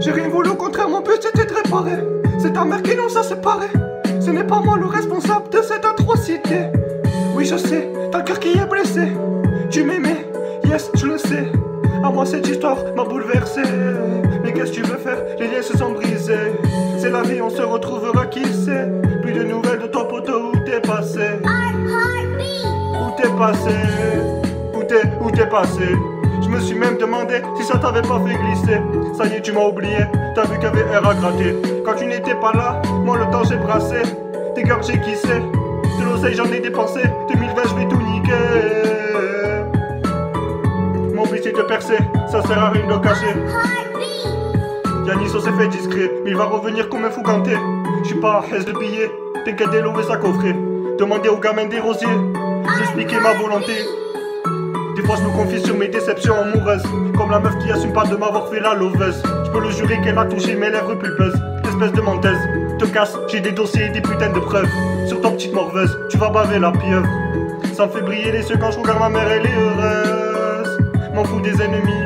J'ai rien voulu, au contraire, mon but c'était de réparer. C'est ta mère qui nous a séparés. Ce n'est pas moi le responsable de cette atrocité. Oui, je sais, t'as le cœur qui est blessé. Tu m'aimais, yes, je le sais. À moi, cette histoire m'a bouleversé. Mais qu'est-ce que tu veux faire? Les liens se sont brisés. C'est la vie, on se retrouvera, qui sait? Plus de nouvelles de ton poteau, où t'es passé? Où t'es passé? Où t'es, où t'es passé? Je me suis même demandé si ça t'avait pas fait glisser. Ça y est, tu m'as oublié, t'as vu qu'il y avait air à gratter. Quand tu n'étais pas là, moi le temps j'ai brassé. Tes cœurs j'ai kissé, de l'oseille j'en ai dépensé. 2020 je vais tout niquer. Mon but c'est de percer, ça sert à rien de cacher. Yanis on s'est fait discret, mais il va revenir comme un fou ganté. Je suis pas à de billets, t'inquiète et ça coffret. Demandez aux gamins des rosiers, j'expliquais ma volonté. Des fois je me confie sur mes déceptions amoureuses. Comme la meuf qui assume pas de m'avoir fait la loveuse. Je peux le jurer qu'elle a touché mes lèvres pulpeuses Espèce de menteuse. Te casse, j'ai des dossiers et des putains de preuves. Sur ton petite morveuse, tu vas baver la pieuvre. Ça me fait briller les yeux quand je regarde ma mère, elle est heureuse. M'en fous des ennemis.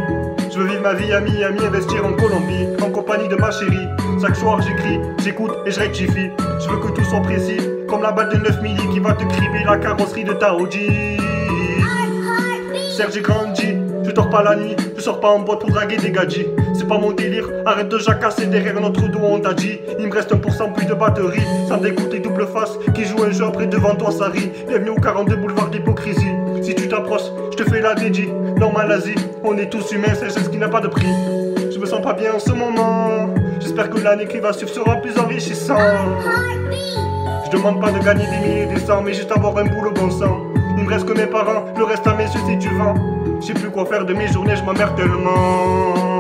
Je veux vivre ma vie à Miami, investir en Colombie, en compagnie de ma chérie. Chaque soir j'écris, j'écoute et je rectifie. Je veux que tout soit précis, comme la balle de 9 milli qui va te criber la carrosserie de ta Audi. Serge j'ai grandi, je dors pas la nuit, je sors pas en boîte pour draguer des gadgets. C'est pas mon délire, arrête de jacasser derrière notre dos, on t'a dit. Il me reste un pourcent plus de batterie, ça me dégoûte double face. Qui joue un jeu après devant toi, ça rit. Bienvenue au 42 boulevard d'hypocrisie. Si tu t'approches, je te fais la dédie. Normal Asie, on est tous humains, c'est ce qui n'a pas de prix. Je me sens pas bien en ce moment. J'espère que l'année qui va suivre sera plus enrichissante. Je demande pas de gagner des milliers et des cents, mais juste avoir un boulot bon sang. Il me reste que mes parents, le reste à mes yeux si tu vends. Je sais plus quoi faire de mes journées, je m'emmerde tellement.